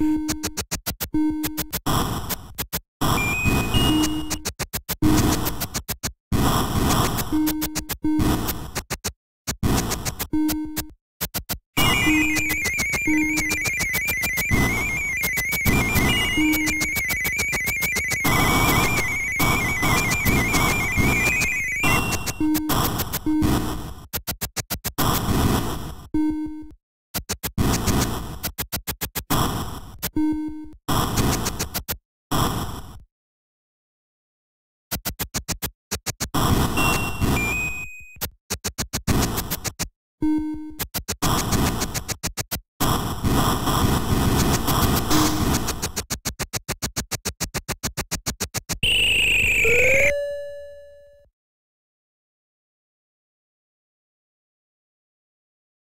you